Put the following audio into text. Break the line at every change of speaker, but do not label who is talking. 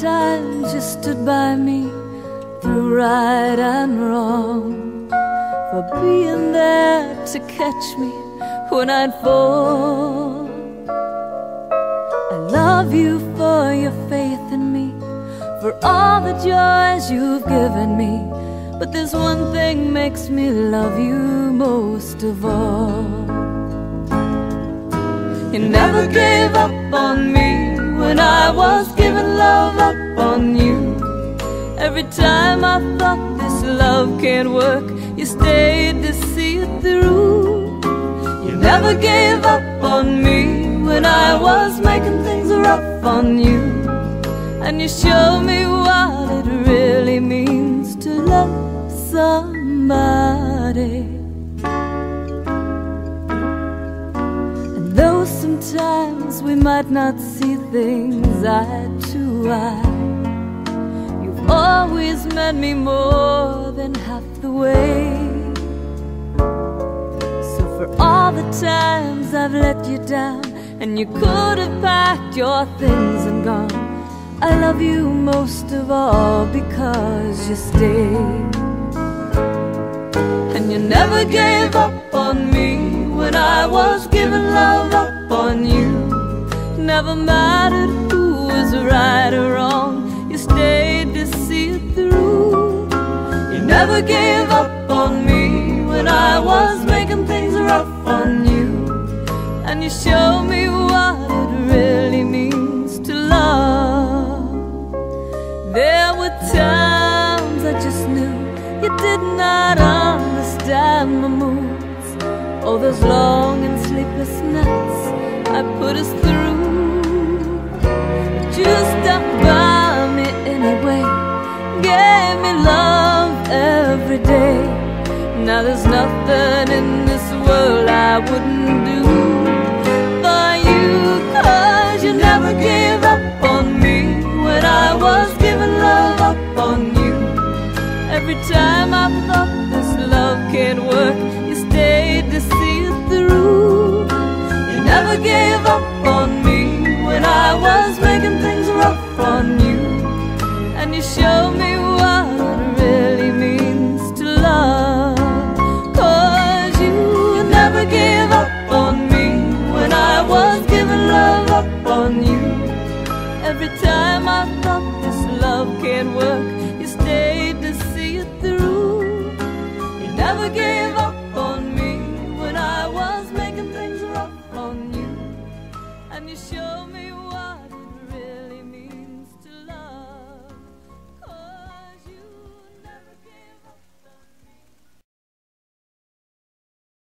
times you stood by me through right and wrong, for being there to catch me when I'd fall. I love you for your faith in me, for all the joys you've given me. But there's one thing makes me love you most of all. You never gave up on me when I was giving love up on you. Every time I thought this love can't work, you stayed to see it through. You never gave up on me when I was making things rough on you. And you showed me what it really means to love somebody. Sometimes we might not see things eye to eye, you've always met me more than half the way. So for all the times I've let you down, and you could have packed your things and gone, I love you most of all because you stayed. And you never gave up on me when I was Never mattered who was right or wrong, you stayed to see it through. You never gave up on me when I was making things rough on you. And you showed me what it really means to love. There were times I just knew you did not understand my moods. Oh, those long and sleepless nights I put us through. You stuck by me anyway, gave me love every day. Now there's nothing in this world I wouldn't do for you, cause you never gave up on me when I was giving love up on you. Every time I thought this love can't work, you stayed to see it through. You never gave up on me when I was Showed me what it really means to love. Cause you never gave up on me when I was giving love up on you. Every time I thought this love can't work, you stayed to see it through. You never gave up on me when I was making things rough on you. And you showed me